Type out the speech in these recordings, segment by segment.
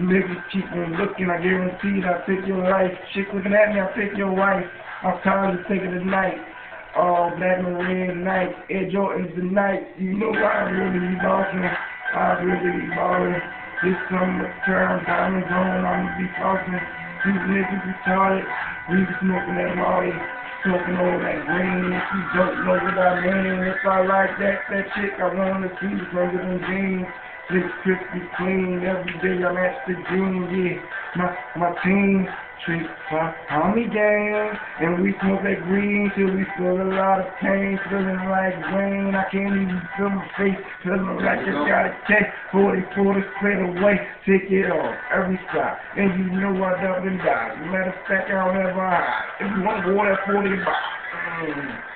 Niggas keep on looking, I guarantee I take your life. Chick looking at me, I take your wife. I'm tired of taking the night. All black and red night. Ed Jordan's the night. You know I really be bossing. I really be ballin'. This summer term, diamonds on, I'ma be flossing. These niggas retarded. We be smoking that molly. Smoking all that green. If you don't know what I mean, if I like that, that chick, I wanna see from them jeans. This crispy clean, every day I'm at the gym, yeah. My, my team trick for homie gang, and we smoke that green till we feel a lot of pain, feeling like rain. I can't even feel my face, feeling like I got a check. 40 40 straight away, take it off, every stop. And you know I double and die. Matter of fact, I don't ever hide. If you want to go that 40 box. Mm.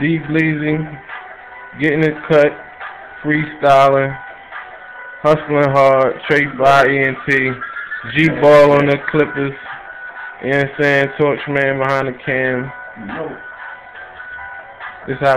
D. Bleezy. Getting it cut. Freestyling. Hustling hard. Trey Five ENT. G Ball on the Clippers. You know what I'm saying? Torch Man behind the cam. This how